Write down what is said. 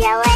Yeah.